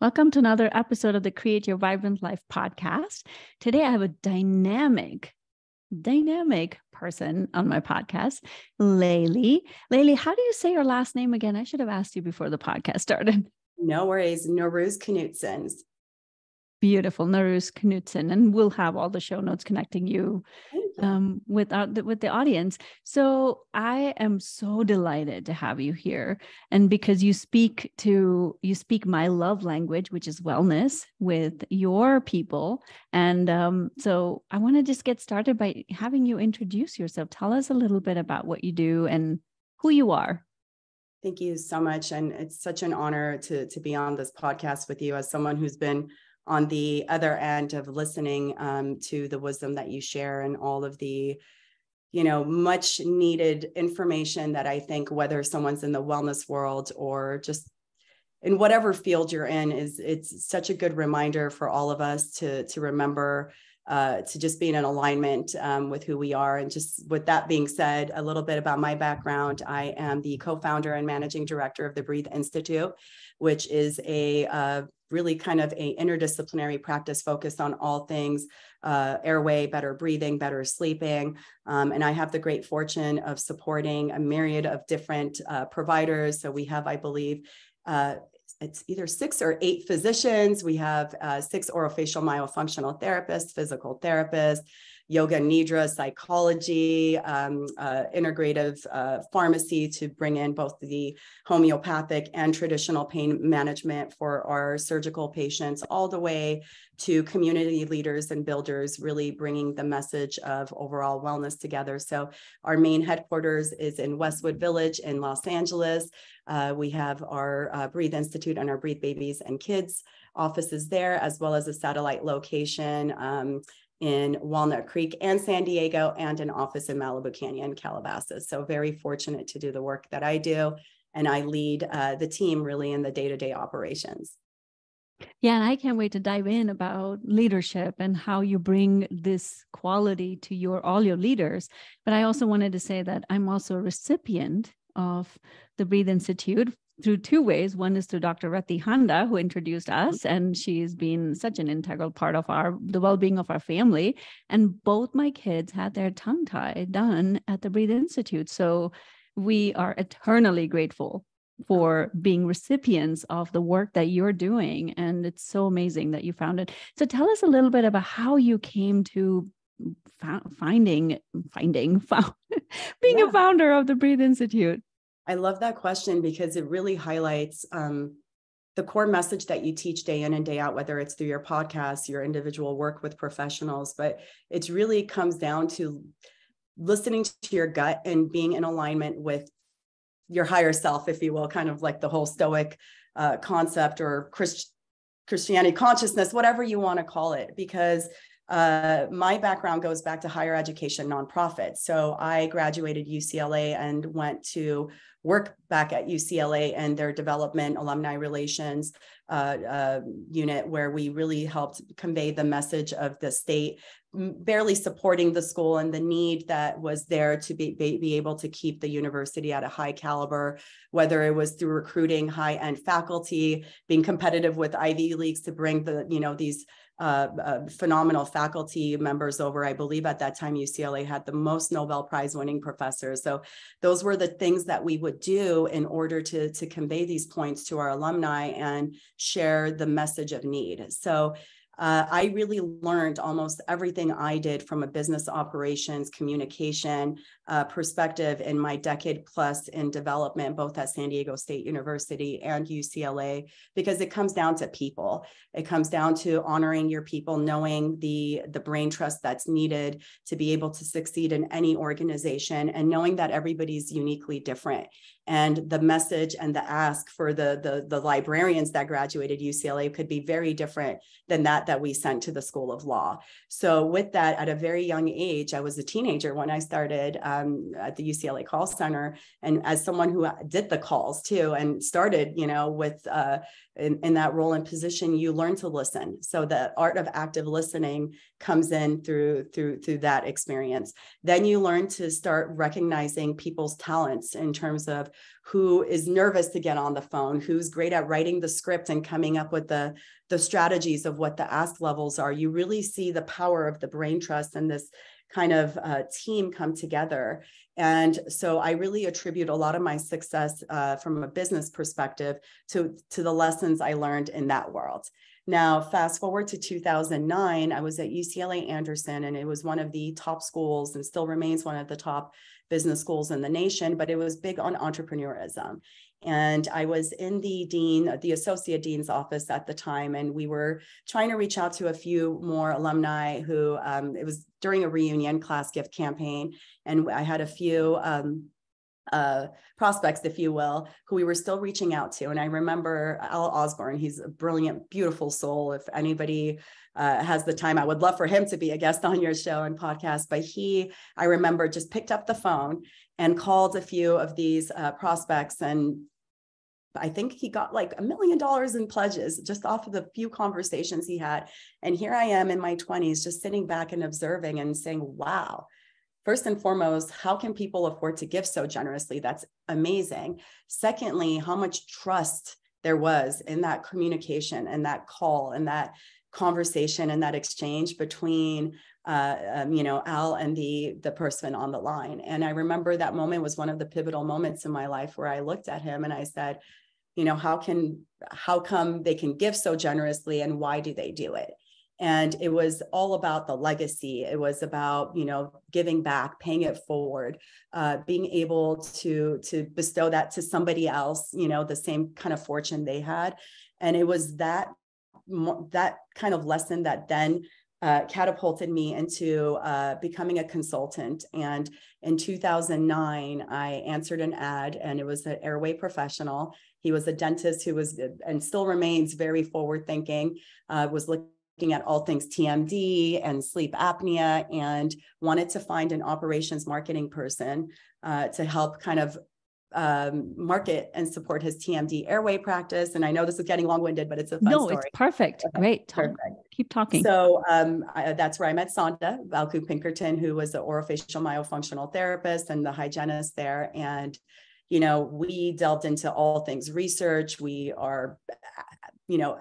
Welcome to another episode of the Create Your Vibrant Life podcast. Today I have a dynamic, dynamic person on my podcast, Leyli. Leyli, how do you say your last name again? I should have asked you before the podcast started. No worries. Norouz Knutson. Beautiful, Norouz Knutson, and we'll have all the show notes connecting you um, with our, with the audience. So I am so delighted to have you here, and because you speak to you speak my love language, which is wellness, with your people, and um, so I want to just get started by having you introduce yourself. Tell us a little bit about what you do and who you are. Thank you so much, and it's such an honor to to be on this podcast with you as someone who's been on the other end of listening um, to the wisdom that you share and all of the you know much needed information that i think whether someone's in the wellness world or just in whatever field you're in is it's such a good reminder for all of us to to remember uh, to just be in an alignment um, with who we are. And just with that being said, a little bit about my background. I am the co-founder and managing director of the Breathe Institute, which is a uh, really kind of a interdisciplinary practice focused on all things uh, airway, better breathing, better sleeping. Um, and I have the great fortune of supporting a myriad of different uh, providers. So we have, I believe, uh, it's either six or eight physicians. We have uh, six orofacial myofunctional therapists, physical therapists, yoga nidra, psychology, um, uh, integrative uh, pharmacy to bring in both the homeopathic and traditional pain management for our surgical patients, all the way to community leaders and builders, really bringing the message of overall wellness together. So, our main headquarters is in Westwood Village in Los Angeles. Uh, we have our uh, Breathe Institute and our Breathe Babies and Kids offices there, as well as a satellite location um, in Walnut Creek and San Diego, and an office in Malibu Canyon, Calabasas. So, very fortunate to do the work that I do. And I lead uh, the team really in the day to day operations. Yeah, and I can't wait to dive in about leadership and how you bring this quality to your all your leaders. But I also wanted to say that I'm also a recipient of the Breathe Institute through two ways. One is through Dr. Rati Handa, who introduced mm-hmm. us, and she's been such an integral part of our the well-being of our family. And both my kids had their tongue tie done at the Breathe Institute. So we are eternally grateful for being recipients of the work that you're doing. And it's so amazing that you found it. So tell us a little bit about how you came to finding finding found, being yeah. a founder of the breathe institute I love that question because it really highlights um, the core message that you teach day in and day out, whether it's through your podcast, your individual work with professionals, but it really comes down to listening to your gut and being in alignment with your higher self, if you will, kind of like the whole Stoic uh, concept or Christ- Christianity consciousness, whatever you want to call it, because uh, my background goes back to higher education nonprofit. So I graduated UCLA and went to work back at UCLA and their development alumni relations uh, uh, unit, where we really helped convey the message of the state barely supporting the school and the need that was there to be, be, able to keep the university at a high caliber, whether it was through recruiting high end faculty, being competitive with Ivy Leagues to bring the, you know, these uh, uh, phenomenal faculty members over. I believe at that time UCLA had the most Nobel Prize winning professors. So those were the things that we would do in order to, to convey these points to our alumni and share the message of need. So uh, I really learned almost everything I did from a business operations, communication uh, perspective in my decade plus in development, both at San Diego State University and UCLA, because it comes down to people. It comes down to honoring your people, knowing the, the brain trust that's needed to be able to succeed in any organization, and knowing that everybody's uniquely different and the message and the ask for the, the, the librarians that graduated UCLA could be very different than that that we sent to the School of Law. So with that, at a very young age, I was a teenager when I started uh, um, at the UCLA call center. And as someone who did the calls too and started, you know, with uh, in, in that role and position, you learn to listen. So the art of active listening comes in through through through that experience. Then you learn to start recognizing people's talents in terms of who is nervous to get on the phone, who's great at writing the script and coming up with the the strategies of what the ask levels are. You really see the power of the brain trust and this kind of uh, team come together. And so I really attribute a lot of my success uh, from a business perspective to, to the lessons I learned in that world. Now, fast forward to 2009, I was at UCLA Anderson, and it was one of the top schools and still remains one of the top business schools in the nation, but it was big on entrepreneurism. And I was in the dean, the associate dean's office at the time, and we were trying to reach out to a few more alumni who um, it was during a reunion class gift campaign, and I had a few um, uh, prospects, if you will, who we were still reaching out to. And I remember Al Osborne, he's a brilliant, beautiful soul. If anybody uh, has the time, I would love for him to be a guest on your show and podcast. But he, I remember, just picked up the phone and called a few of these uh, prospects and I think he got like a million dollars in pledges just off of the few conversations he had. And here I am in my 20s, just sitting back and observing and saying, wow, first and foremost, how can people afford to give so generously? That's amazing. Secondly, how much trust there was in that communication and that call and that conversation and that exchange between uh, um, you know al and the the person on the line. And i remember that moment was one of the pivotal moments in my life where i looked at him and i said you know how can how come they can give so generously and why do they do it? And it was all about the legacy. It was about you know giving back paying it forward uh, being able to to bestow that to somebody else you know the same kind of fortune they had. And it was that that kind of lesson that then uh, catapulted me into uh, becoming a consultant. And in 2009, I answered an ad, and it was an airway professional. He was a dentist who was and still remains very forward thinking, uh, was looking at all things TMD and sleep apnea, and wanted to find an operations marketing person uh, to help kind of um, market and support his TMD airway practice. And I know this is getting long winded, but it's a fun no, story. it's perfect. Okay. Great. Perfect. Keep talking. So um, I, that's where I met Sonda Valku Pinkerton, who was the orofacial myofunctional therapist and the hygienist there. And, you know, we delved into all things research. We are, you know,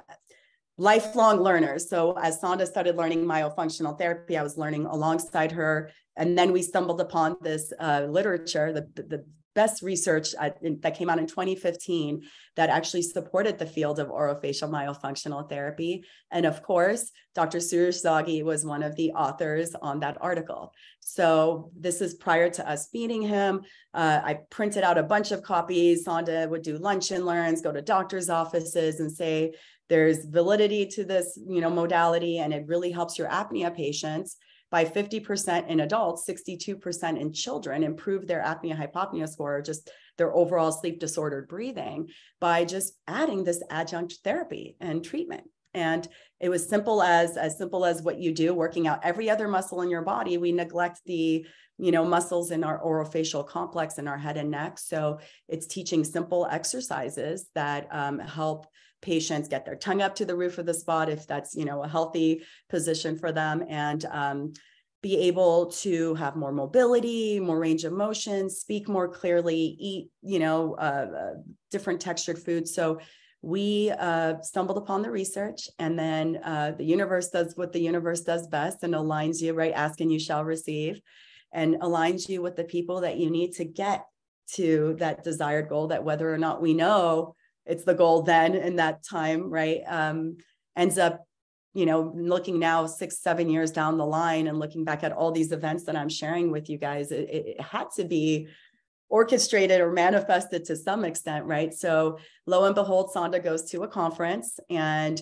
lifelong learners. So as Sonda started learning myofunctional therapy, I was learning alongside her. And then we stumbled upon this uh, literature, the, the, best research uh, that came out in 2015 that actually supported the field of orofacial myofunctional therapy. And of course, Dr. Suresh Zaghi was one of the authors on that article. So this is prior to us meeting him. Uh, I printed out a bunch of copies. Sonda would do lunch and learns, go to doctors' offices and say, there's validity to this you know modality and it really helps your apnea patients by 50% in adults, 62% in children improve their apnea hypopnea score, just their overall sleep disordered breathing by just adding this adjunct therapy and treatment. And it was simple as as simple as what you do, working out every other muscle in your body. We neglect the you know muscles in our orofacial complex in our head and neck. So it's teaching simple exercises that um, help patients get their tongue up to the roof of the spot if that's you know a healthy position for them and um, be able to have more mobility more range of motion speak more clearly eat you know uh, uh, different textured foods. So we uh, stumbled upon the research and then uh, the universe does what the universe does best and aligns you right ask and you shall receive and aligns you with the people that you need to get to that desired goal that whether or not we know it's the goal then in that time, right? Um, ends up, you know, looking now six, seven years down the line and looking back at all these events that I'm sharing with you guys, it, it had to be orchestrated or manifested to some extent, right? So lo and behold, Sonda goes to a conference and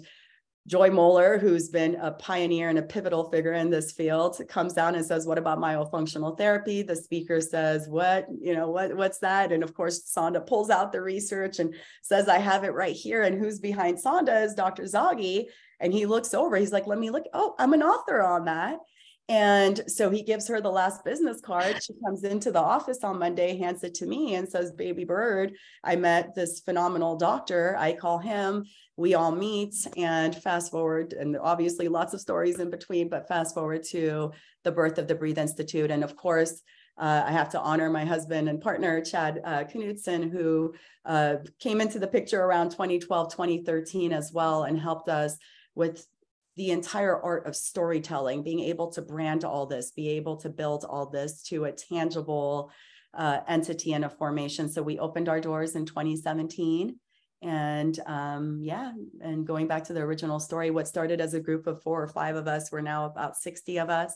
Joy Moeller, who's been a pioneer and a pivotal figure in this field, comes down and says, "What about myofunctional therapy?" The speaker says, "What? You know, what? What's that?" And of course, Sonda pulls out the research and says, "I have it right here." And who's behind Sonda is Dr. Zaghi, and he looks over. He's like, "Let me look. Oh, I'm an author on that." And so he gives her the last business card. She comes into the office on Monday, hands it to me, and says, Baby Bird, I met this phenomenal doctor. I call him. We all meet. And fast forward, and obviously lots of stories in between, but fast forward to the birth of the Breathe Institute. And of course, uh, I have to honor my husband and partner, Chad uh, Knutson, who uh, came into the picture around 2012, 2013 as well, and helped us with the entire art of storytelling, being able to brand all this, be able to build all this to a tangible uh, entity and a formation. So we opened our doors in 2017. And um, yeah, and going back to the original story, what started as a group of four or five of us, we're now about 60 of us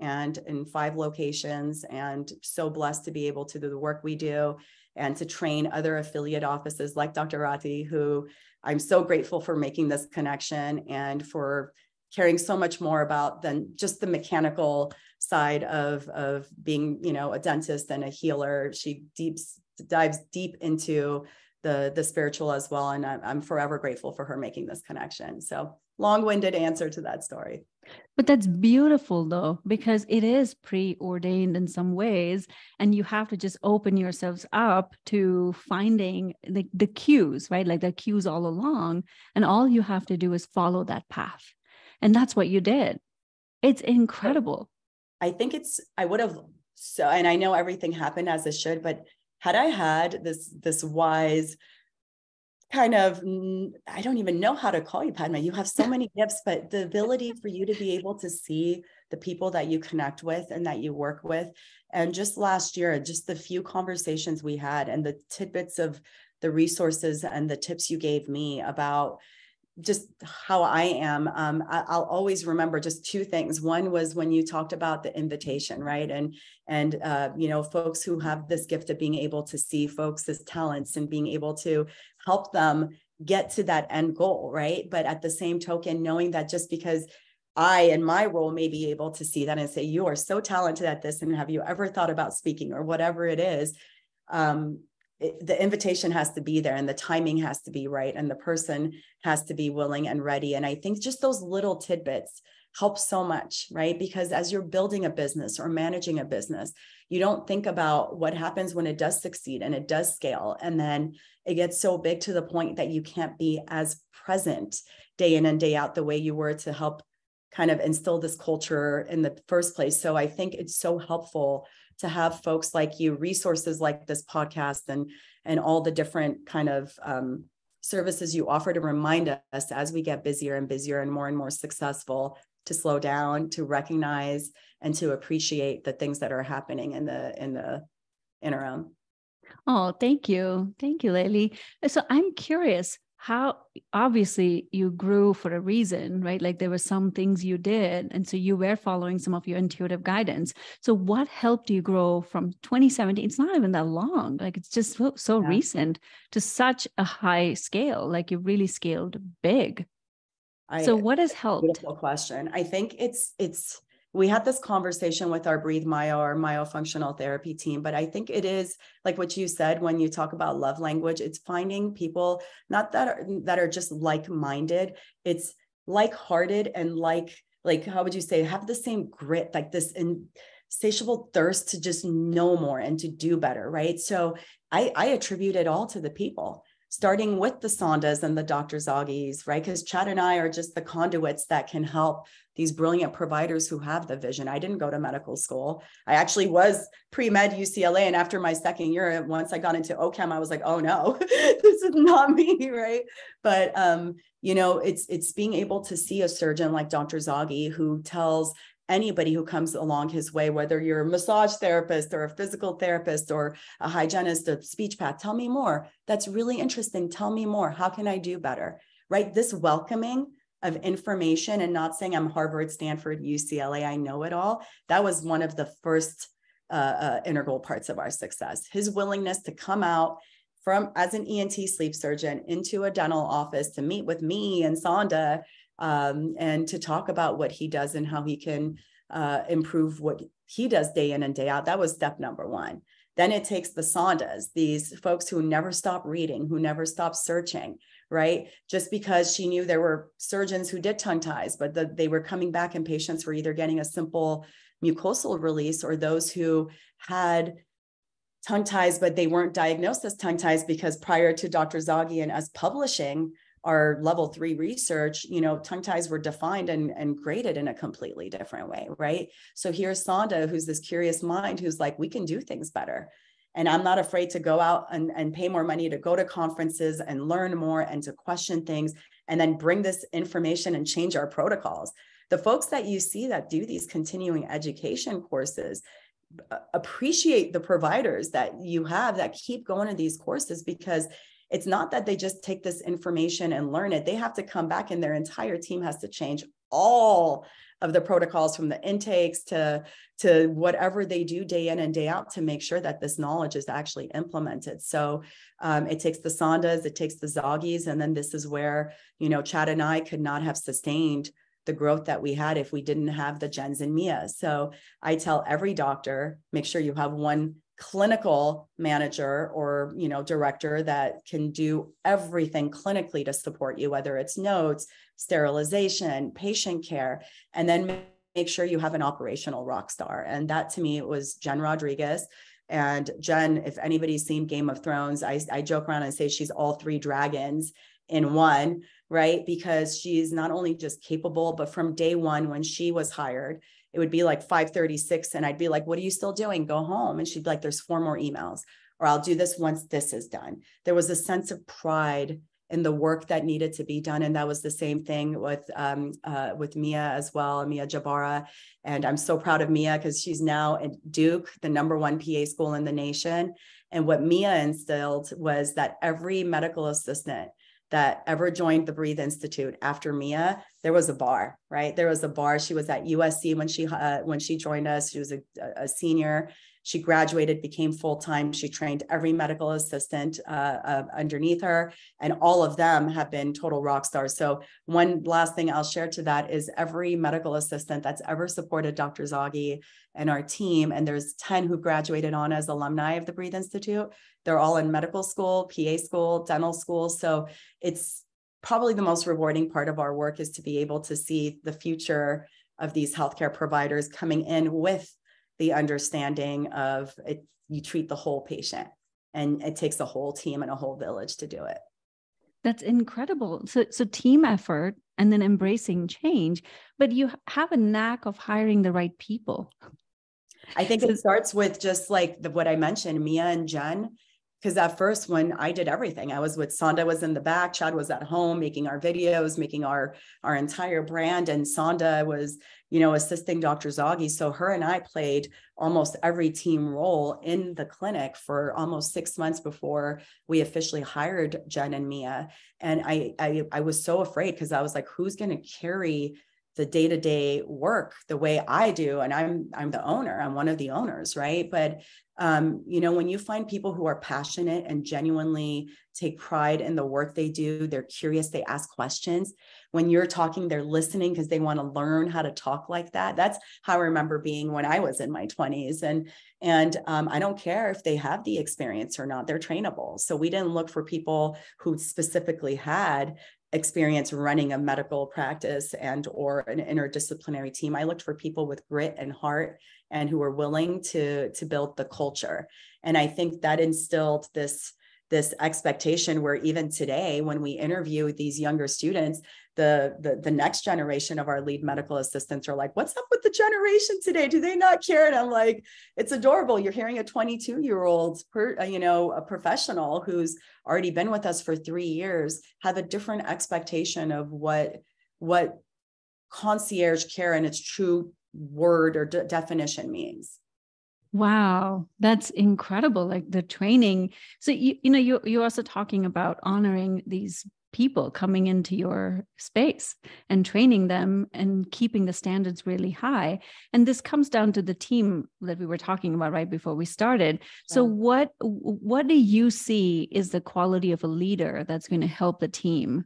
and in five locations. And so blessed to be able to do the work we do and to train other affiliate offices like Dr. Rati, who I'm so grateful for making this connection and for caring so much more about than just the mechanical side of of being you know a dentist and a healer. She deeps dives deep into the the spiritual as well. And I'm, I'm forever grateful for her making this connection. So long-winded answer to that story but that's beautiful though because it is preordained in some ways and you have to just open yourselves up to finding the, the cues right? Like the cues all along and all you have to do is follow that path. And that's what you did. It's incredible. I think it's i would have so and i know everything happened as it should but had i had this this wise kind of i don't even know how to call you padma you have so many gifts but the ability for you to be able to see the people that you connect with and that you work with and just last year just the few conversations we had and the tidbits of the resources and the tips you gave me about just how I am, um, I, will always remember just two things. One was when you talked about the invitation, right? And and uh, you know, folks who have this gift of being able to see folks as talents and being able to help them get to that end goal, right? But at the same token, knowing that just because I, in my role, may be able to see that and say, "You are so talented at this," and have you ever thought about speaking or whatever it is? Um, it, the invitation has to be there and the timing has to be right and the person has to be willing and ready and i think just those little tidbits help so much right? Because as you're building a business or managing a business you don't think about what happens when it does succeed and it does scale and then it gets so big to the point that you can't be as present day in and day out the way you were to help kind of instill this culture in the first place. So i think it's so helpful to have folks like you, resources like this podcast, and and all the different kind of um, services you offer to remind us as we get busier and busier and more and more successful to slow down, to recognize, and to appreciate the things that are happening in the in the interim. Oh, thank you. Thank you, Lily. So I'm curious, how obviously you grew for a reason right like there were some things you did and so you were following some of your intuitive guidance so what helped you grow from 2017 it's not even that long like it's just so, so yeah. recent to such a high scale like you really scaled big I, so what has helped beautiful question. I think it's it's we had this conversation with our breathe myo or myofunctional therapy team but i think it is like what you said when you talk about love language it's finding people not that are that are just like-minded. It's like-hearted and like like how would you say have the same grit like this insatiable thirst to just know more and to do better right? So i i attribute it all to the people starting with the Sondas and the Dr. Zaghis, right? Because Chad and I are just the conduits that can help these brilliant providers who have the vision. I didn't go to medical school. I actually was pre-med UCLA. And after my second year, once I got into OCHEM, I was like, oh no, this is not me, right? But um, you know, it's it's being able to see a surgeon like Dr. Zaghi who tells anybody who comes along his way, whether you're a massage therapist or a physical therapist or a hygienist, a speech path, tell me more. That's really interesting. Tell me more. How can I do better? Right? This welcoming of information and not saying I'm Harvard, Stanford, UCLA, I know it all. That was one of the first uh, uh, integral parts of our success. His willingness to come out from as an ENT sleep surgeon into a dental office to meet with me and Sonda um, and to talk about what he does and how he can uh, improve what he does day in and day out. That was step number one. Then it takes the Sondas, these folks who never stop reading, who never stop searching, right? Just because she knew there were surgeons who did tongue ties, but the, they were coming back and patients were either getting a simple mucosal release or those who had tongue ties, but they weren't diagnosed as tongue ties because prior to Dr. Zaghi and us publishing our level three research, you know, tongue ties were defined and, and graded in a completely different way, right? So here's Sonda, who's this curious mind who's like, we can do things better. And I'm not afraid to go out and, and pay more money to go to conferences and learn more and to question things and then bring this information and change our protocols. The folks that you see that do these continuing education courses appreciate the providers that you have that keep going to these courses because it's not that they just take this information and learn it. They have to come back and their entire team has to change all of the protocols from the intakes to to whatever they do day in and day out to make sure that this knowledge is actually implemented so um, it takes the sondas it takes the zaghis and then this is where you know chad and i could not have sustained the growth that we had if we didn't have the gens and mia so i tell every doctor make sure you have one clinical manager or you know director that can do everything clinically to support you whether it's notes sterilization patient care and then make sure you have an operational rock star. And that to me was jen rodriguez. And jen if anybody's seen game of thrones i, I joke around and say she's all three dragons in one right? Because she's not only just capable but from day one when she was hired it would be like 536 and I'd be like, what are you still doing? Go home. And she'd be like, there's four more emails or I'll do this once this is done. There was a sense of pride in the work that needed to be done. And that was the same thing with um, uh, with Mia as well, Mia Jabara. And I'm so proud of Mia because she's now at Duke, the number one PA school in the nation. And what Mia instilled was that every medical assistant that ever joined the Breathe Institute after Mia, there was a bar, right? There was a bar. She was at USC when she uh, when she joined us. She was a, a senior. She graduated, became full time. She trained every medical assistant uh, uh, underneath her, and all of them have been total rock stars. So, one last thing I'll share to that is every medical assistant that's ever supported Dr. Zaghi and our team, and there's 10 who graduated on as alumni of the Breathe Institute. They're all in medical school, PA school, dental school. So, it's probably the most rewarding part of our work is to be able to see the future of these healthcare providers coming in with the understanding of it, you treat the whole patient and it takes a whole team and a whole village to do it. That's incredible. So, so team effort and then embracing change, but you have a knack of hiring the right people. I think so, it starts with just like the, what I mentioned, Mia and Jen because at first when i did everything i was with sonda was in the back chad was at home making our videos making our our entire brand and sonda was you know assisting dr zaghi so her and i played almost every team role in the clinic for almost six months before we officially hired jen and mia. And i i, I was so afraid because i was like who's going to carry the day-to-day work the way i do and i'm i'm the owner i'm one of the owners right? But um, you know when you find people who are passionate and genuinely take pride in the work they do they're curious they ask questions when you're talking they're listening because they want to learn how to talk like that that's how i remember being when i was in my 20s and and um, i don't care if they have the experience or not they're trainable. So we didn't look for people who specifically had experience running a medical practice and or an interdisciplinary team i looked for people with grit and heart and who were willing to to build the culture. And i think that instilled this this expectation where even today when we interview these younger students the, the the next generation of our lead medical assistants are like what's up with the generation today? Do they not care? And i'm like it's adorable. You're hearing a 22 year old uh, you know a professional who's already been with us for 3 years have a different expectation of what what concierge care in its true word or de- definition means Wow, that's incredible. Like the training. So you you know you you're also talking about honoring these people coming into your space and training them and keeping the standards really high. And this comes down to the team that we were talking about right before we started. So what what do you see is the quality of a leader that's going to help the team?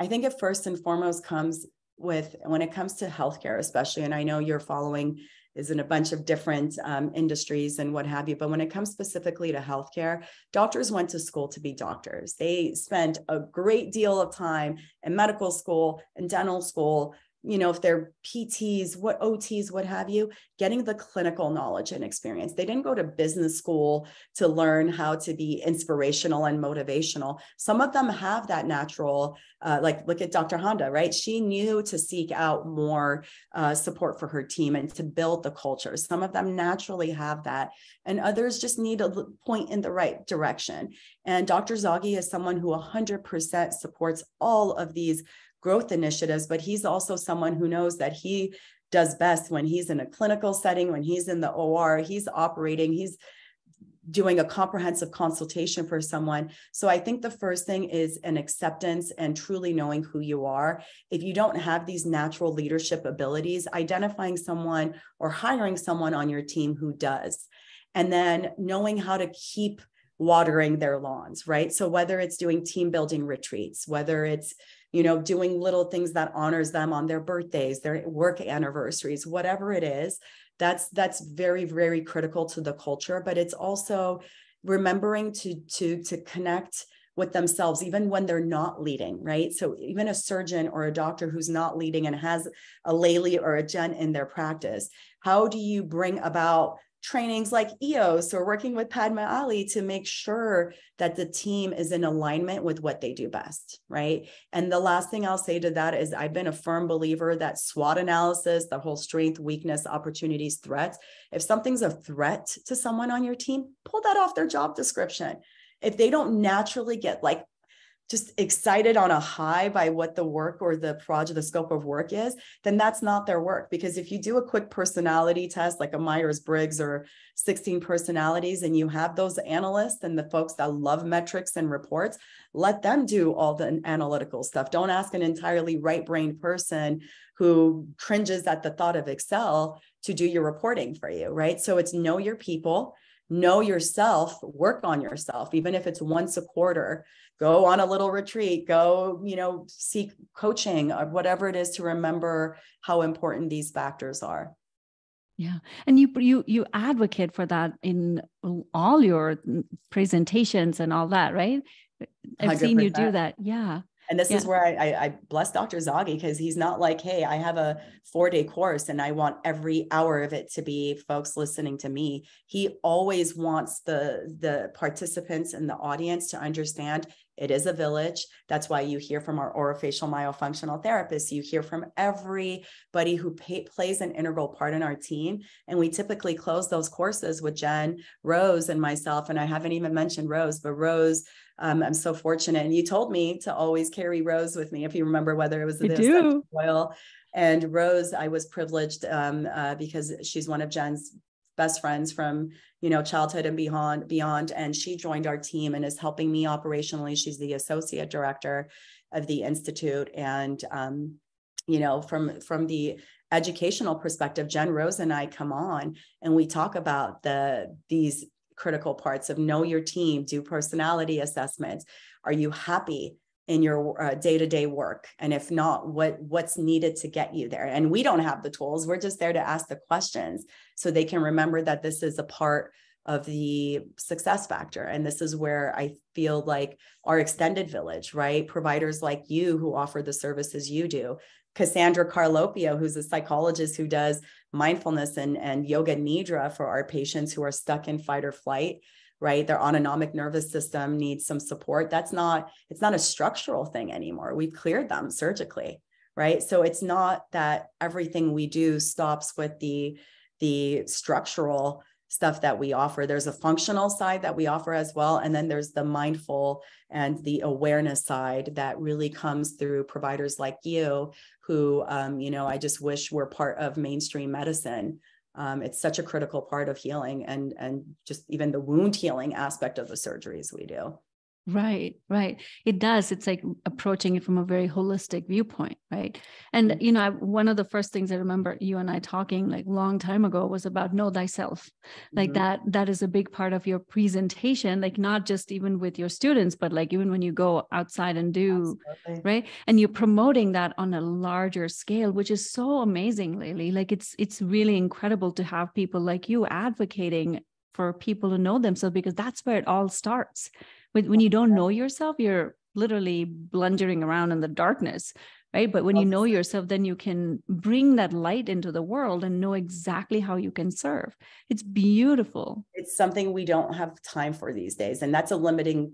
I think it first and foremost comes with when it comes to healthcare especially and I know you're following is in a bunch of different um, industries and what have you. But when it comes specifically to healthcare, doctors went to school to be doctors. They spent a great deal of time in medical school and dental school you know, if they're PTs, what OTs, what have you, getting the clinical knowledge and experience. They didn't go to business school to learn how to be inspirational and motivational. Some of them have that natural, uh, like look at Dr. Handa, right? She knew to seek out more uh, support for her team and to build the culture. Some of them naturally have that, and others just need a point in the right direction. And Dr. Zaghi is someone who 100% supports all of these growth initiatives, but he's also someone who knows that he does best when he's in a clinical setting, when he's in the OR, he's operating, he's doing a comprehensive consultation for someone. So I think the first thing is an acceptance and truly knowing who you are. If you don't have these natural leadership abilities, identifying someone or hiring someone on your team who does. And then knowing how to keep watering their lawns, right? So whether it's doing team building retreats, whether it's you know, doing little things that honors them on their birthdays, their work anniversaries, whatever it is. That's that's very very critical to the culture, but it's also remembering to to to connect with themselves even when they're not leading right so even a surgeon or a doctor who's not leading and has a Leyli or a jen in their practice how do you bring about trainings like EOS or working with Padma Ali to make sure that the team is in alignment with what they do best, right? And the last thing I'll say to that is I've been a firm believer that SWOT analysis, the whole strength, weakness, opportunities, threats, if something's a threat to someone on your team, pull that off their job description. If they don't naturally get like just excited on a high by what the work or the project, the scope of work is, then that's not their work. Because if you do a quick personality test, like a Myers Briggs or 16 personalities, and you have those analysts and the folks that love metrics and reports, let them do all the analytical stuff. Don't ask an entirely right brain person who cringes at the thought of Excel to do your reporting for you, right? So it's know your people know yourself work on yourself even if it's once a quarter go on a little retreat go you know seek coaching or whatever it is to remember how important these factors are yeah and you you you advocate for that in all your presentations and all that right i've 100%. seen you do that yeah and this yeah. is where I, I, I bless Dr. Zaghi because he's not like, hey, I have a four day course and I want every hour of it to be folks listening to me. He always wants the the participants and the audience to understand it is a village. That's why you hear from our orofacial myofunctional therapists. You hear from everybody who pay, plays an integral part in our team. And we typically close those courses with Jen, Rose, and myself. And I haven't even mentioned Rose, but Rose um, I'm so fortunate. And you told me to always carry Rose with me, if you remember, whether it was the oil. And Rose, I was privileged um, uh, because she's one of Jen's best friends from you know childhood and beyond beyond and she joined our team and is helping me operationally she's the associate director of the institute and um, you know from from the educational perspective jen rose and i come on and we talk about the these critical parts of know your team, do personality assessments. Are you happy in your uh, day-to-day work? And if not, what what's needed to get you there? And we don't have the tools. We're just there to ask the questions so they can remember that this is a part of the success factor. And this is where I feel like our extended village, right? Providers like you who offer the services you do, Cassandra Carlopio, who's a psychologist who does mindfulness and, and yoga nidra for our patients who are stuck in fight or flight right their autonomic nervous system needs some support that's not it's not a structural thing anymore we've cleared them surgically right so it's not that everything we do stops with the the structural stuff that we offer. There's a functional side that we offer as well. And then there's the mindful and the awareness side that really comes through providers like you, who, um, you know, I just wish were part of mainstream medicine. Um, it's such a critical part of healing and, and just even the wound healing aspect of the surgeries we do. Right, right. It does. It's like approaching it from a very holistic viewpoint, right? And you know, I, one of the first things I remember you and I talking like long time ago was about know thyself. Like Mhm. that that is a big part of your presentation, like not just even with your students, but like even when you go outside and do Absolutely. right and you're promoting that on a larger scale which is so amazing Leyli like it's it's really incredible to have people like you advocating for people to know themselves because that's where it all starts when, when you don't know yourself you're literally blundering around in the darkness right? But when you know yourself then you can bring that light into the world and know exactly how you can serve. It's beautiful. It's something we don't have time for these days. And that's a limiting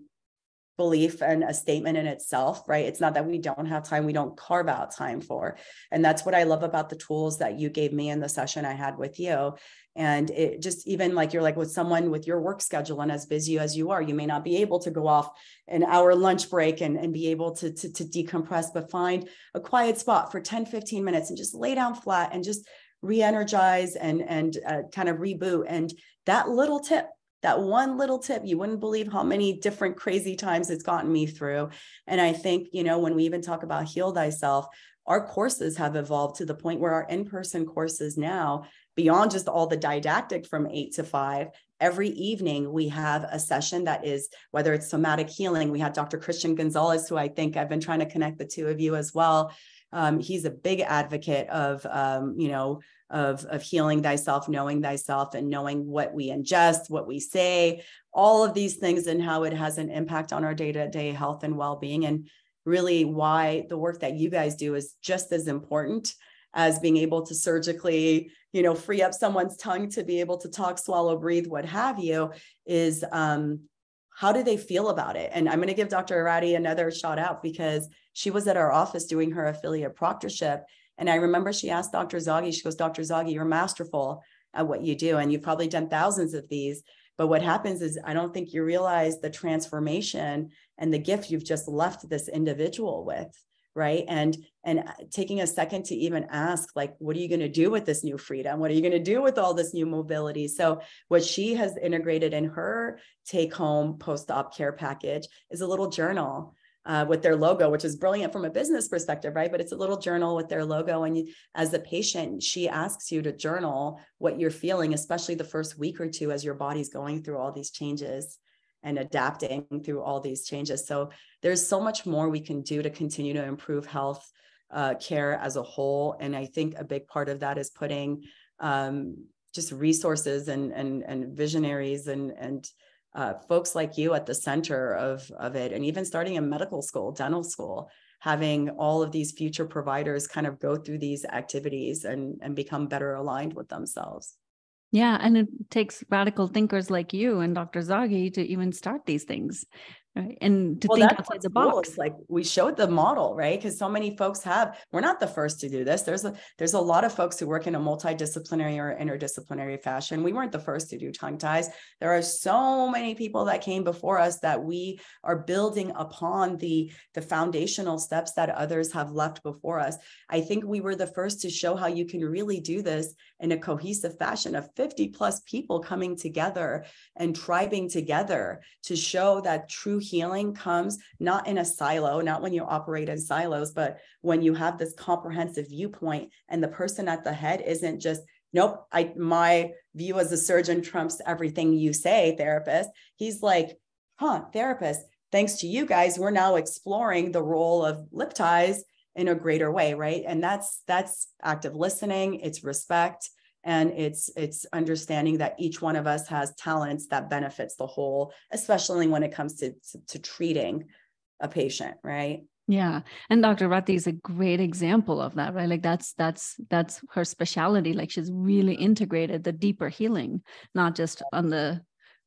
belief and a statement in itself, right? It's not that we don't have time, we don't carve out time for. And that's what I love about the tools that you gave me in the session I had with you. And it just even like you're like with someone with your work schedule and as busy as you are, you may not be able to go off an hour lunch break and, and be able to, to, to decompress, but find a quiet spot for 10, 15 minutes and just lay down flat and just re-energize and, and uh, kind of reboot. And that little tip that one little tip you wouldn't believe how many different crazy times it's gotten me through. And i think you know when we even talk about heal thyself our courses have evolved to the point where our in-person courses now beyond just all the didactic from 8 to 5 every evening we have a session that is whether it's somatic healing we had dr christian gonzalez who i think i've been trying to connect the two of you as well um, he's a big advocate of um, you know of, of healing thyself, knowing thyself, and knowing what we ingest, what we say, all of these things, and how it has an impact on our day to day health and well being. And really, why the work that you guys do is just as important as being able to surgically, you know, free up someone's tongue to be able to talk, swallow, breathe, what have you, is um, how do they feel about it? And I'm going to give Dr. Arati another shout out because she was at our office doing her affiliate proctorship and I remember she asked Dr. Zaghi, she goes, Dr. Zaghi, you're masterful at what you do. And you've probably done thousands of these. But what happens is, I don't think you realize the transformation and the gift you've just left this individual with. Right. And and taking a second to even ask, like, what are you going to do with this new freedom? What are you going to do with all this new mobility? So, what she has integrated in her take home post op care package is a little journal uh, with their logo, which is brilliant from a business perspective, right? But it's a little journal with their logo. And you, as the patient, she asks you to journal what you're feeling, especially the first week or two as your body's going through all these changes and adapting through all these changes. So there's so much more we can do to continue to improve health uh, care as a whole. And I think a big part of that is putting um, just resources and and and visionaries and and uh, folks like you at the center of, of it, and even starting in medical school, dental school, having all of these future providers kind of go through these activities and, and become better aligned with themselves. Yeah, and it takes radical thinkers like you and Dr. Zaghi to even start these things. Right. And to well, think outside the cool. box. It's like we showed the model, right? Because so many folks have, we're not the first to do this. There's a there's a lot of folks who work in a multidisciplinary or interdisciplinary fashion. We weren't the first to do tongue ties. There are so many people that came before us that we are building upon the, the foundational steps that others have left before us. I think we were the first to show how you can really do this in a cohesive fashion of 50 plus people coming together and tribing together to show that true healing comes not in a silo, not when you operate in silos, but when you have this comprehensive viewpoint and the person at the head isn't just nope i my view as a surgeon trumps everything you say therapist. He's like huh therapist thanks to you guys we're now exploring the role of lip ties in a greater way right? And that's that's active listening it's respect and it's it's understanding that each one of us has talents that benefits the whole especially when it comes to to, to treating a patient right? Yeah. And dr rati is a great example of that right? Like that's that's that's her specialty like she's really mm-hmm. integrated the deeper healing not just on the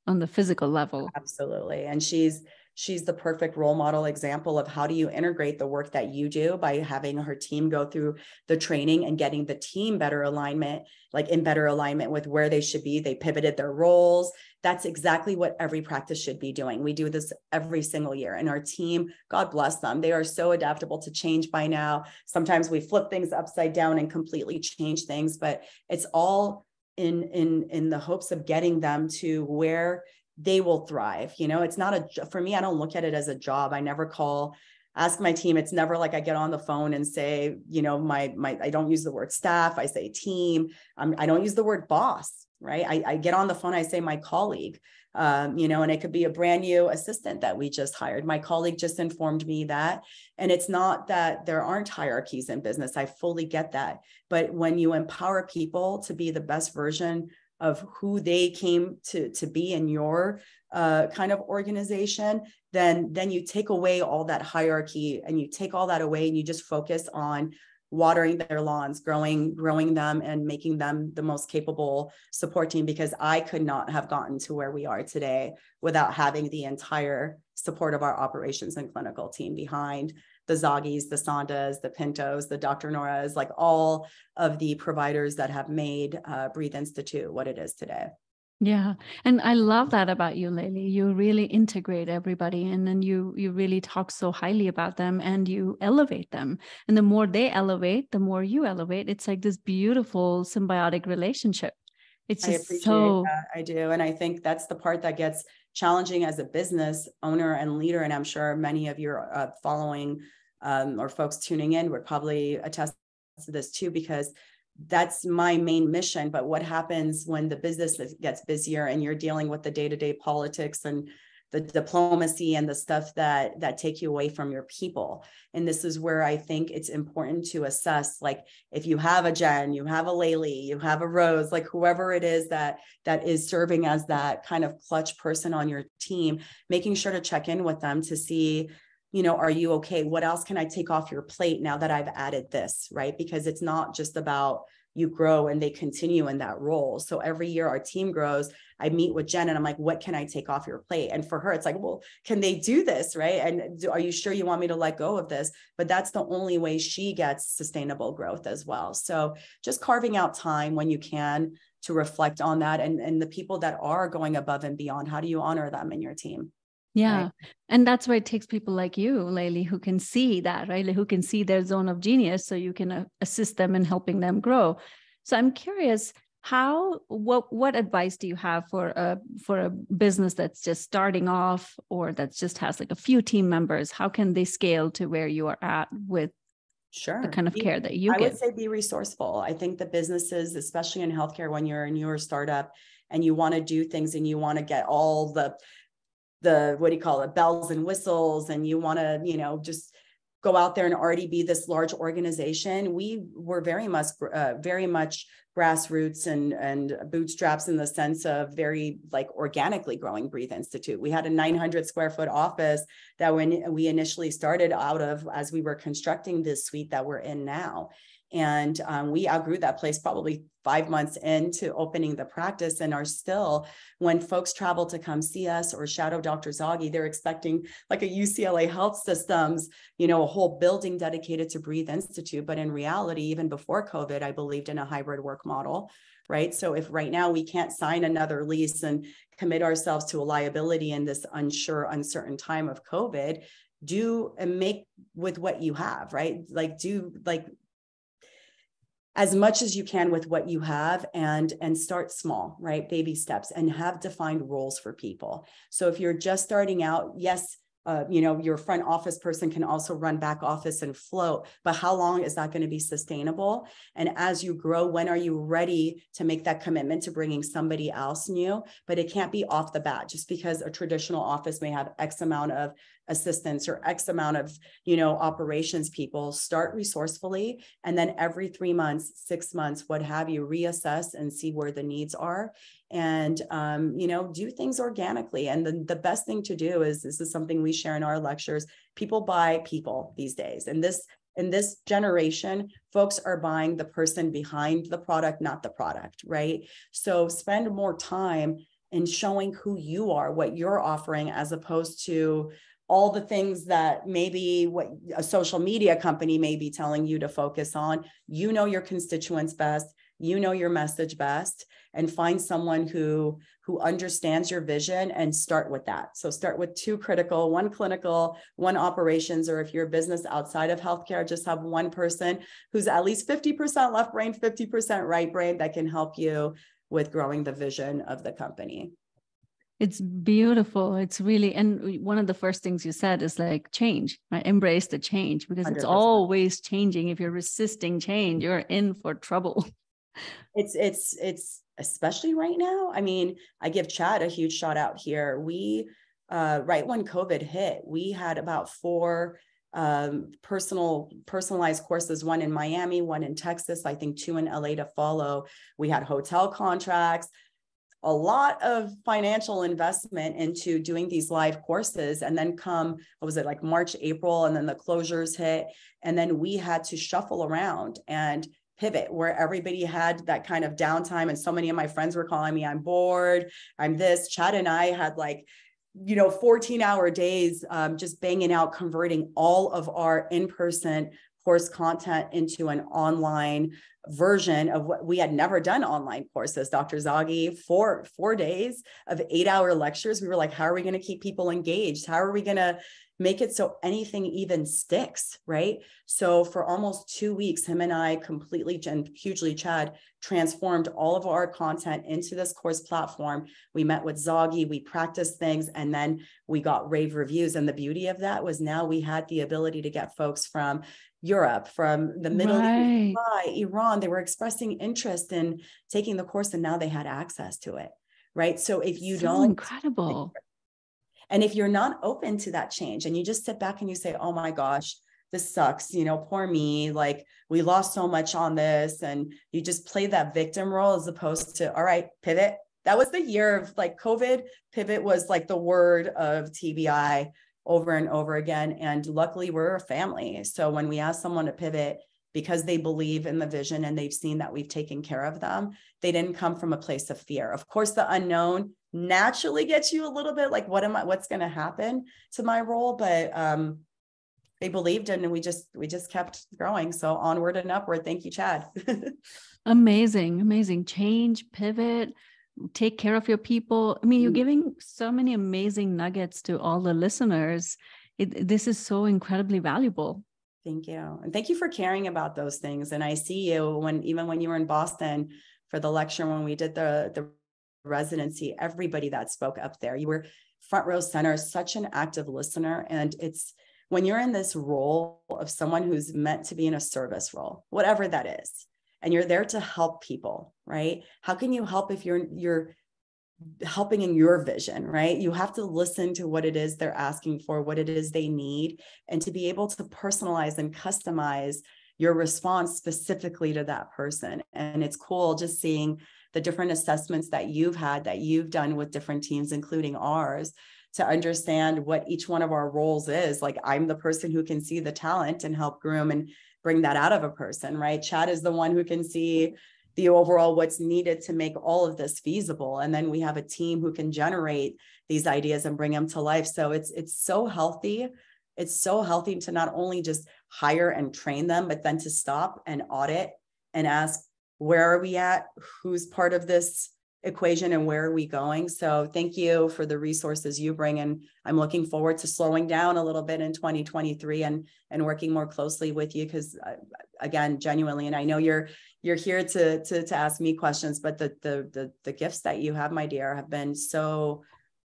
on the physical level. Absolutely. And she's she's the perfect role model example of how do you integrate the work that you do by having her team go through the training and getting the team better alignment like in better alignment with where they should be. They pivoted their roles. That's exactly what every practice should be doing. We do this every single year and our team god bless them they are so adaptable to change by now. Sometimes we flip things upside down and completely change things but it's all in in in the hopes of getting them to where they will thrive. You know, it's not a, for me, I don't look at it as a job. I never call, ask my team. It's never like I get on the phone and say, you know, my, my, I don't use the word staff. I say team. I don't use the word boss, right? I, I get on the phone. I say my colleague, um, you know, and it could be a brand new assistant that we just hired. My colleague just informed me that. And it's not that there aren't hierarchies in business. I fully get that. But when you empower people to be the best version of who they came to, to be in your uh, kind of organization, then, then you take away all that hierarchy and you take all that away and you just focus on watering their lawns, growing, growing them and making them the most capable support team because I could not have gotten to where we are today without having the entire support of our operations and clinical team behind the Zaghis, the Sondas, the Pintos, the Dr. Noras, like all of the providers that have made uh, Breathe Institute what it is today. Yeah. And I love that about you, Leyli. You really integrate everybody and then you you really talk so highly about them and you elevate them. And the more they elevate, the more you elevate. It's like this beautiful symbiotic relationship. It's just I so that. I do. And I think that's the part that gets challenging as a business owner and leader. And I'm sure many of your uh, following um, or folks tuning in would probably attest to this too, because that's my main mission but what happens when the business gets busier and you're dealing with the day-to-day politics and the diplomacy and the stuff that that take you away from your people and this is where i think it's important to assess like if you have a jen you have a leyli you have a rose like whoever it is that that is serving as that kind of clutch person on your team making sure to check in with them to see you know, are you okay? What else can I take off your plate now that I've added this, right? Because it's not just about you grow and they continue in that role. So every year our team grows. I meet with Jen and I'm like, what can I take off your plate? And for her, it's like, well, can they do this? Right. And do, are you sure you want me to let go of this? But that's the only way she gets sustainable growth as well. So just carving out time when you can to reflect on that and, and the people that are going above and beyond, how do you honor them in your team? Yeah. Right? And that's why it takes people like you, Leyli, who can see that, right? Who can see their zone of genius so you can uh, assist them in helping them grow. So I'm curious, how what what advice do you have for a for a business that's just starting off or that just has like a few team members? How can they scale to where you are at with Sure. The kind of care that you I give. would say be resourceful. I think the businesses, especially in healthcare, when you're a newer startup and you want to do things and you want to get all the the what do you call it bells and whistles and you want to you know just go out there and already be this large organization we were very much uh, very much grassroots and and bootstraps in the sense of very like organically growing breathe institute. We had a 900 square foot office that when we initially started out of as we were constructing this suite that we're in now and um, we outgrew that place probably five months into opening the practice and are still, when folks travel to come see us or shadow Dr. Zaghi, they're expecting like a UCLA Health Systems, you know, a whole building dedicated to Breathe Institute. But in reality, even before COVID, I believed in a hybrid work model right? So if right now we can't sign another lease and commit ourselves to a liability in this unsure, uncertain time of COVID, do and make with what you have, right? Like do like as much as you can with what you have and and start small right? Baby steps and have defined roles for people. So if you're just starting out yes uh, you know your front office person can also run back office and float but how long is that going to be sustainable? And as you grow when are you ready to make that commitment to bringing somebody else new? But it can't be off the bat just because a traditional office may have x amount of assistants or x amount of you know operations people start resourcefully and then every three months six months what have you reassess and see where the needs are. And um, you know do things organically. And the, the best thing to do is this is something we share in our lectures people buy people these days. And this in this generation folks are buying the person behind the product not the product right? So spend more time in showing who you are what you're offering as opposed to all the things that maybe what a social media company may be telling you to focus on. You know your constituents best, you know your message best, and find someone who who understands your vision and start with that. So start with two critical, one clinical, one operations, or if you're a business outside of healthcare, just have one person who's at least 50% left brain, 50% right brain that can help you with growing the vision of the company. It's beautiful. It's really and one of the first things you said is like change right? Embrace the change because 100%. it's always changing. If you're resisting change you're in for trouble. It's it's it's especially right now i mean i give chad a huge shout out here. We uh, right when covid hit we had about four um, personal personalized courses one in miami one in texas i think two in la to follow. We had hotel contracts a lot of financial investment into doing these live courses. And then come what was it like march april and then the closures hit. And then we had to shuffle around and pivot where everybody had that kind of downtime. And so many of my friends were calling me i'm bored. I'm this. Chad and i had like you know 14 hour days um, just banging out converting all of our in-person course content into an online version of what we had never done online courses dr zaghi four four days of eight hour lectures we were like how are we going to keep people engaged how are we going to make it so anything even sticks, right? So for almost two weeks, him and I completely and hugely Chad transformed all of our content into this course platform. We met with Zaghi, we practiced things, and then we got rave reviews. And the beauty of that was now we had the ability to get folks from Europe, from the Middle right. East, Iran. They were expressing interest in taking the course, and now they had access to it. Right. So if you so don't incredible and if you're not open to that change and you just sit back and you say, oh my gosh, this sucks, you know, poor me, like we lost so much on this. And you just play that victim role as opposed to, all right, pivot. That was the year of like COVID. Pivot was like the word of TBI over and over again. And luckily, we're a family. So when we ask someone to pivot, because they believe in the vision and they've seen that we've taken care of them, they didn't come from a place of fear. Of course, the unknown naturally gets you a little bit like what am i what's going to happen to my role but um they believed in and we just we just kept growing so onward and upward thank you chad amazing amazing change pivot take care of your people i mean you're mm. giving so many amazing nuggets to all the listeners it, this is so incredibly valuable thank you and thank you for caring about those things and i see you when even when you were in boston for the lecture when we did the the residency, everybody that spoke up there. You were front row center, such an active listener. And it's when you're in this role of someone who's meant to be in a service role, whatever that is, and you're there to help people, right? How can you help if you're you're helping in your vision, right? You have to listen to what it is they're asking for, what it is they need, and to be able to personalize and customize your response specifically to that person. And it's cool just seeing the different assessments that you've had that you've done with different teams, including ours, to understand what each one of our roles is. Like I'm the person who can see the talent and help groom and bring that out of a person, right? Chad is the one who can see the overall what's needed to make all of this feasible and then we have a team who can generate these ideas and bring them to life so it's it's so healthy it's so healthy to not only just hire and train them but then to stop and audit and ask where are we at? Who's part of this equation and where are we going? So thank you for the resources you bring. And I'm looking forward to slowing down a little bit in 2023 and, and working more closely with you. Cause uh, again, genuinely, and I know you're, you're here to, to, to ask me questions, but the, the, the, the gifts that you have, my dear, have been so,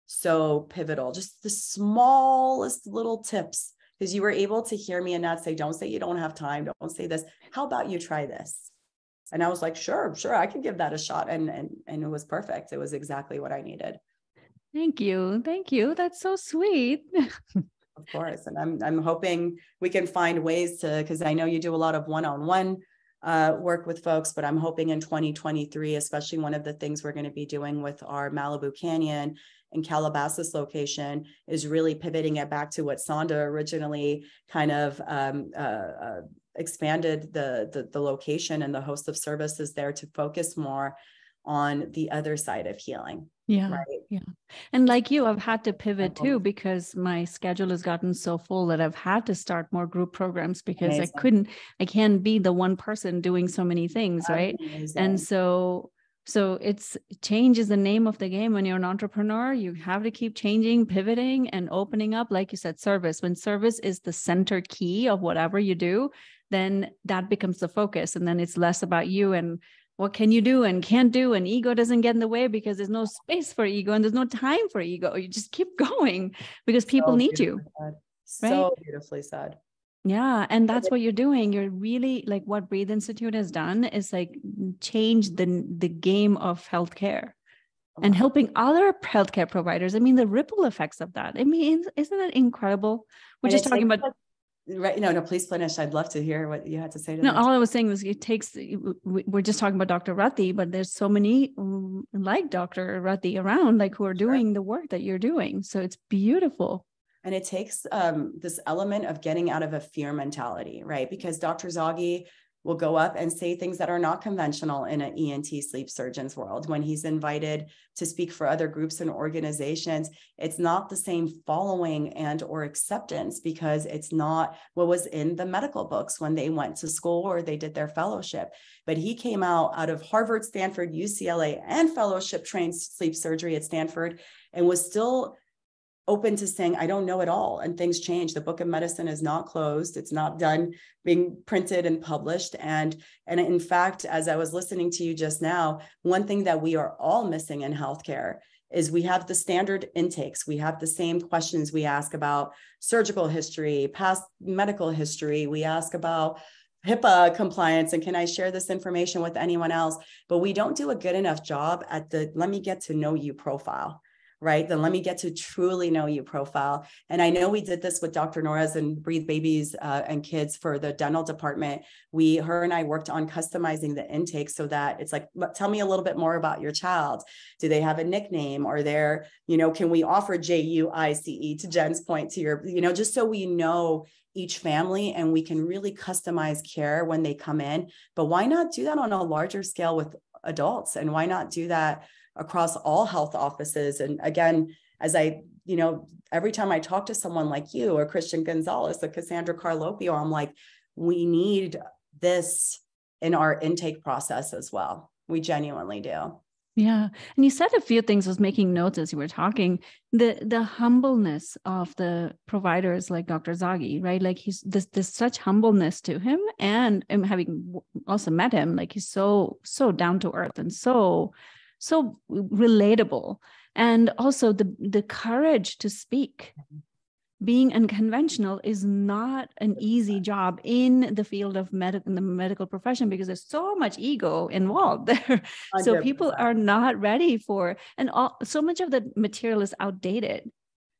so pivotal. Just the smallest little tips because you were able to hear me and not say, don't say you don't have time. Don't say this. How about you try this? And i was like sure sure i can give that a shot. And and and it was perfect. It was exactly what i needed. Thank you thank you. That's so sweet. Of course. And i'm i'm hoping we can find ways to because i know you do a lot of one-on-one uh, work with folks but i'm hoping in 2023 especially one of the things we're going to be doing with our malibu canyon and calabasas location is really pivoting it back to what sonda originally kind of um, uh, uh, expanded the, the, the location and the host of services there to focus more on the other side of healing. Yeah. Right? Yeah. And like you, I've had to pivot um, too because my schedule has gotten so full that I've had to start more group programs because Amazing. I couldn't, I can't be the one person doing so many things. Right. Amazing. And so so it's change is the name of the game when you're an entrepreneur. You have to keep changing, pivoting, and opening up. Like you said, service. When service is the center key of whatever you do, then that becomes the focus. And then it's less about you and what can you do and can't do. And ego doesn't get in the way because there's no space for ego and there's no time for ego. You just keep going because people so need you said. so right? beautifully said. Yeah. And that's what you're doing. You're really like what breathe institute has done is like change the the game of healthcare and helping other healthcare providers. I mean the ripple effects of that. I mean isn't that incredible? We're and just talking about right you no no please finish i'd love to hear what you had to say to no all i was saying was it takes we're just talking about dr Rathi but there's so many mm, like dr Rathi around like who are doing sure. the work that you're doing. So it's beautiful. And it takes um, this element of getting out of a fear mentality right? Because dr zaghi will go up and say things that are not conventional in an ENT sleep surgeon's world. When he's invited to speak for other groups and organizations, it's not the same following and or acceptance because it's not what was in the medical books when they went to school or they did their fellowship. But he came out out of Harvard, Stanford, UCLA, and fellowship trained sleep surgery at Stanford and was still open to saying i don't know it all and things change. The book of medicine is not closed. It's not done being printed and published. And and in fact as i was listening to you just now one thing that we are all missing in healthcare is we have the standard intakes. We have the same questions we ask about surgical history past medical history. We ask about HIPAA compliance and can I share this information with anyone else? But we don't do a good enough job at the let me get to know you profile right? Then let me get to truly know you profile. And I know we did this with Dr. Nora's and Breathe Babies uh, and Kids for the dental department. We, her and I worked on customizing the intake so that it's like, tell me a little bit more about your child. Do they have a nickname? Or there, you know, can we offer J U I C E to Jen's point to your, you know, just so we know each family and we can really customize care when they come in. But why not do that on a larger scale with adults? And why not do that across all health offices. And again, as I, you know, every time I talk to someone like you or Christian Gonzalez or Cassandra Carlopio, I'm like, we need this in our intake process as well. We genuinely do. Yeah. And you said a few things, I was making notes as you were talking. The the humbleness of the providers like Dr. Zaghi, right? Like he's there's, there's such humbleness to him. And, and having also met him, like he's so, so down to earth and so so relatable. And also the the courage to speak. Being unconventional is not an easy job in the field of medical in the medical profession because there's so much ego involved there. So people are not ready for and all, so much of the material is outdated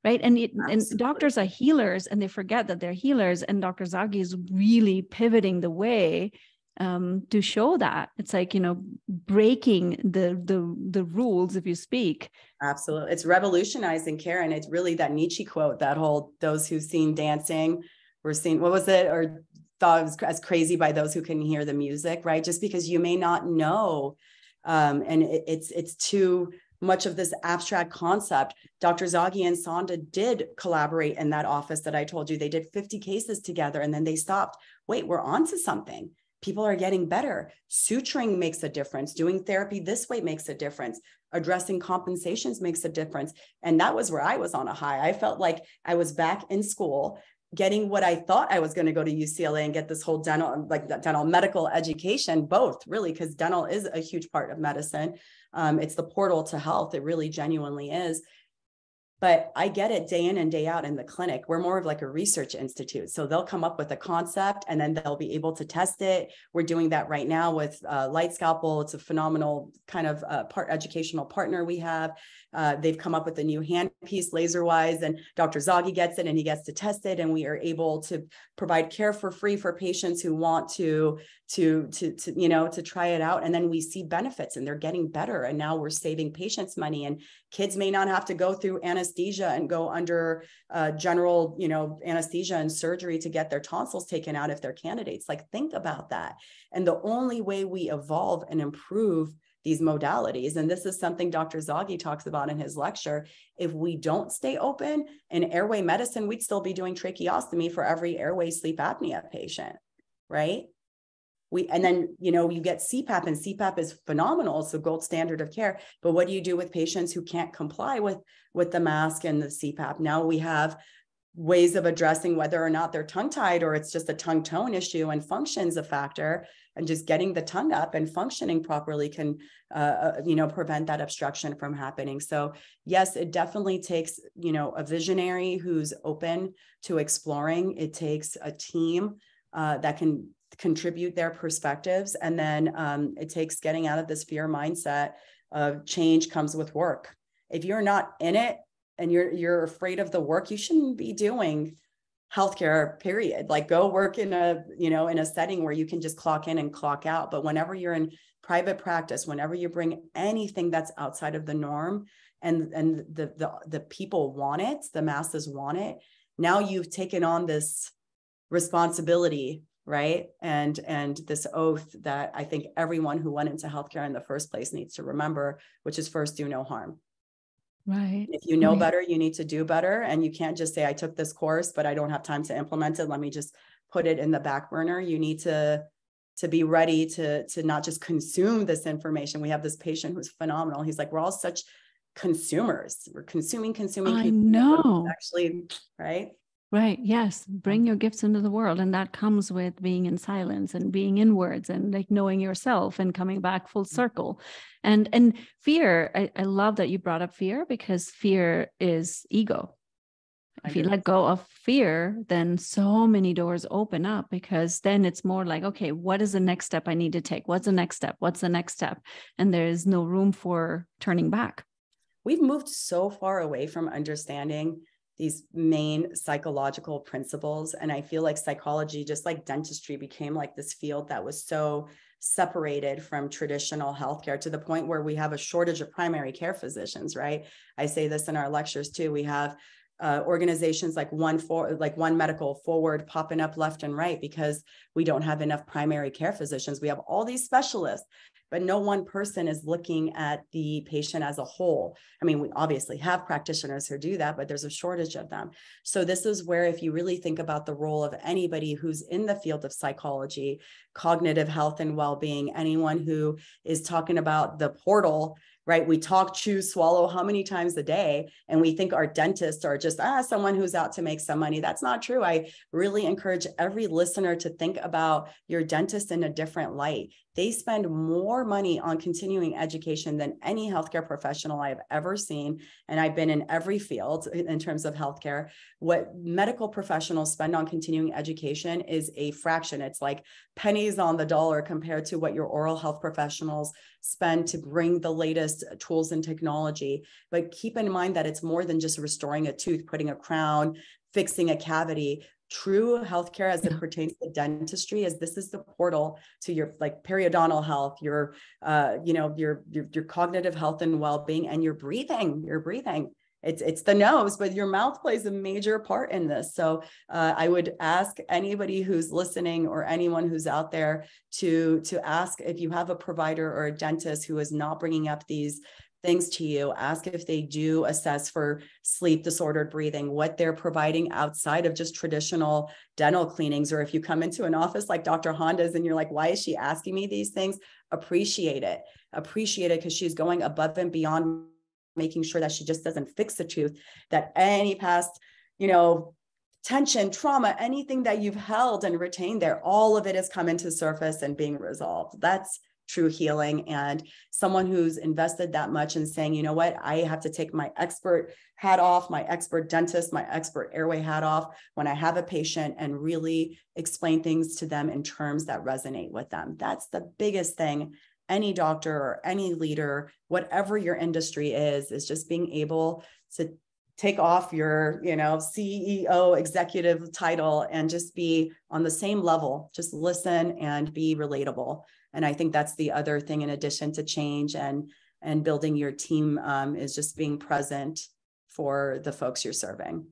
right? And it, and doctors are healers and they forget that they're healers. And dr zaghi is really pivoting the way um, to show that it's like you know breaking the the the rules if you speak absolutely it's revolutionizing care and it's really that nietzsche quote that whole those who've seen dancing were seen what was it or thought was as crazy by those who can hear the music right just because you may not know um, and it, it's it's too much of this abstract concept. Dr. Zaghi and Sonda did collaborate in that office that I told you. They did 50 cases together and then they stopped. Wait, we're on to something people are getting better. Suturing makes a difference. Doing therapy this way makes a difference. Addressing compensations makes a difference. And that was where I was on a high. I felt like I was back in school getting what I thought I was going to go to UCLA and get this whole dental, like dental medical education, both really, because dental is a huge part of medicine. Um, it's the portal to health. It really genuinely is but I get it day in and day out in the clinic. We're more of like a research institute. So they'll come up with a concept and then they'll be able to test it. We're doing that right now with uh, Light Scalpel. It's a phenomenal kind of uh, part educational partner we have. Uh, they've come up with a new handpiece LaserWise, and Dr. Zaghi gets it and he gets to test it. And we are able to provide care for free for patients who want to, to, to, to, you know, to try it out. And then we see benefits and they're getting better. And now we're saving patients money. And kids may not have to go through anesthesia and go under uh, general, you know, anesthesia and surgery to get their tonsils taken out if they're candidates. Like, think about that. And the only way we evolve and improve these modalities. And this is something Dr. Zaghi talks about in his lecture. If we don't stay open in airway medicine, we'd still be doing tracheostomy for every airway sleep apnea patient, right? We, and then you know you get CPAP and CPAP is phenomenal it's the gold standard of care. But what do you do with patients who can't comply with with the mask and the CPAP now we have ways of addressing whether or not they're tongue tied or it's just a tongue tone issue and function's a factor and just getting the tongue up and functioning properly can uh, uh, you know prevent that obstruction from happening. So yes it definitely takes you know a visionary who's open to exploring. It takes a team uh, that can contribute their perspectives and then um, it takes getting out of this fear mindset of change comes with work. If you're not in it and you're you're afraid of the work you shouldn't be doing healthcare period. Like go work in a you know in a setting where you can just clock in and clock out. But whenever you're in private practice whenever you bring anything that's outside of the norm and and the the, the people want it the masses want it now you've taken on this responsibility right and and this oath that i think everyone who went into healthcare in the first place needs to remember which is first do no harm Right. If you know right. better, you need to do better. And you can't just say, I took this course, but I don't have time to implement it. Let me just put it in the back burner. You need to to be ready to to not just consume this information. We have this patient who's phenomenal. He's like, we're all such consumers. We're consuming, consuming. I know. Actually, right? Right. Yes. Bring mm. your gifts into the world. And that comes with being in silence and being inwards and like knowing yourself and coming back full mm. circle. And and fear, I, I love that you brought up fear because fear is ego. If you let go of fear, then so many doors open up because then it's more like, okay, what is the next step I need to take? What's the next step? What's the next step? And there is no room for turning back. We've moved so far away from understanding these main psychological principles. And I feel like psychology, just like dentistry, became like this field that was so separated from traditional healthcare to the point where we have a shortage of primary care physicians, right? I say this in our lectures too. We have uh, organizations like one for like one medical forward popping up left and right because we don't have enough primary care physicians we have all these specialists but no one person is looking at the patient as a whole. I mean, we obviously have practitioners who do that, but there's a shortage of them. So, this is where, if you really think about the role of anybody who's in the field of psychology, cognitive health and well being, anyone who is talking about the portal right? We talk, chew, swallow how many times a day, and we think our dentists are just ah someone who's out to make some money. That's not true. I really encourage every listener to think about your dentist in a different light. They spend more money on continuing education than any healthcare professional I've ever seen, and I've been in every field in terms of healthcare. What medical professionals spend on continuing education is a fraction. It's like pennies on the dollar compared to what your oral health professionals spend to bring the latest uh, tools and technology. But keep in mind that it's more than just restoring a tooth, putting a crown, fixing a cavity. True healthcare as it pertains to dentistry is this is the portal to your like periodontal health, your uh, you know, your, your your cognitive health and well-being, and your breathing, your breathing. It's it's the nose but your mouth plays a major part in this. So uh, i would ask anybody who's listening or anyone who's out there to to ask if you have a provider or a dentist who is not bringing up these things to you ask if they do assess for sleep disordered breathing what they're providing outside of just traditional dental cleanings or if you come into an office like dr Handa's and you're like why is she asking me these things appreciate it appreciate it because she's going above and beyond making sure that she just doesn't fix the tooth, that any past, you know, tension, trauma, anything that you've held and retained there, all of it is coming to surface and being resolved. That's true healing. And someone who's invested that much in saying, you know what, I have to take my expert hat off, my expert dentist, my expert airway hat off when I have a patient and really explain things to them in terms that resonate with them. That's the biggest thing any doctor or any leader, whatever your industry is, is just being able to take off your, you know, CEO executive title and just be on the same level, just listen and be relatable. And I think that's the other thing in addition to change and and building your team um, is just being present for the folks you're serving.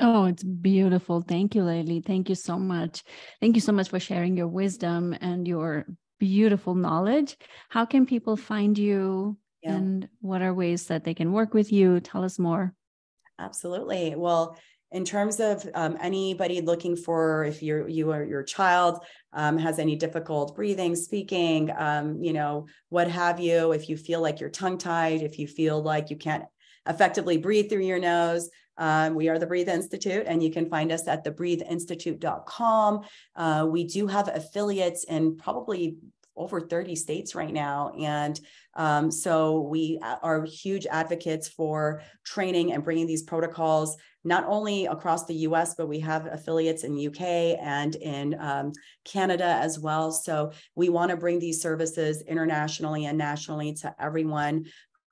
Oh, it's beautiful. Thank you, Leyli. Thank you so much. Thank you so much for sharing your wisdom and your beautiful knowledge. How can people find you yeah. and what are ways that they can work with you? Tell us more. Absolutely. Well, in terms of um, anybody looking for if you're you or your child um, has any difficult breathing speaking um, you know what have you if you feel like you're tongue tied if you feel like you can't effectively breathe through your nose Um, we are the Breathe Institute, and you can find us at thebreatheinstitute.com. Uh, we do have affiliates in probably over 30 states right now. And um, so we are huge advocates for training and bringing these protocols not only across the US, but we have affiliates in UK and in um, Canada as well. So we want to bring these services internationally and nationally to everyone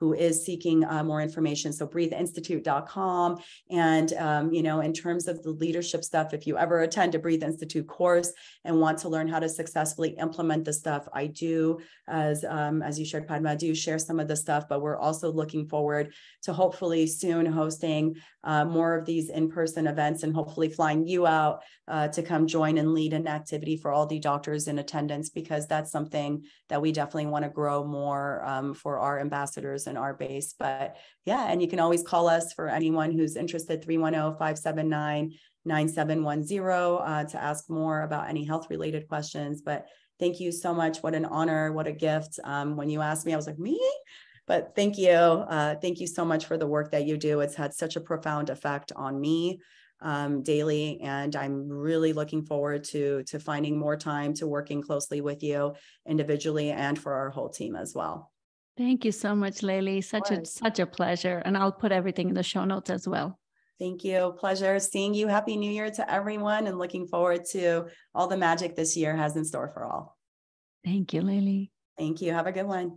who is seeking uh, more information. So breatheinstitute.com. And, um, you know, in terms of the leadership stuff, if you ever attend a Breathe Institute course and want to learn how to successfully implement the stuff, I do, as, um, as you shared, Padma, I do share some of the stuff, but we're also looking forward to hopefully soon hosting uh, more of these in-person events and hopefully flying you out uh, to come join and lead an activity for all the doctors in attendance, because that's something that we definitely want to grow more um, for our ambassadors and our base. But yeah, and you can always call us for anyone who's interested 310 579 9710 uh, to ask more about any health related questions. But thank you so much. What an honor. What a gift. Um, when you asked me, I was like, me? But thank you. Uh, thank you so much for the work that you do. It's had such a profound effect on me um, daily. And I'm really looking forward to, to finding more time to working closely with you individually and for our whole team as well. Thank you so much, Leyli. Such a such a pleasure. And I'll put everything in the show notes as well. Thank you. Pleasure seeing you. Happy New Year to everyone and looking forward to all the magic this year has in store for all. Thank you, Leyli. Thank you. Have a good one.